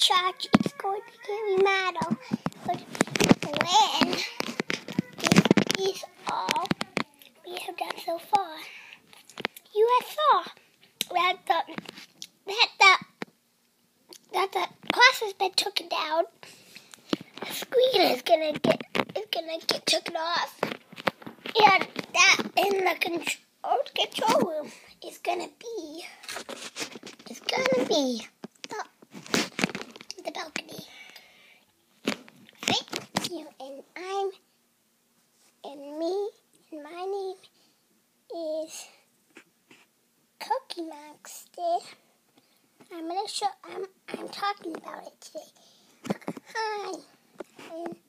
church, it's going to give me metal. But when this is all we have done so far, you have saw that the that the that the class has been taken down. The screen is gonna get is gonna get taken off, and that in the control control room is gonna be is gonna be the, the balcony. You, and I'm and me and my name is Cookie Monster. I'm gonna show. I'm I'm talking about it today. Hi and.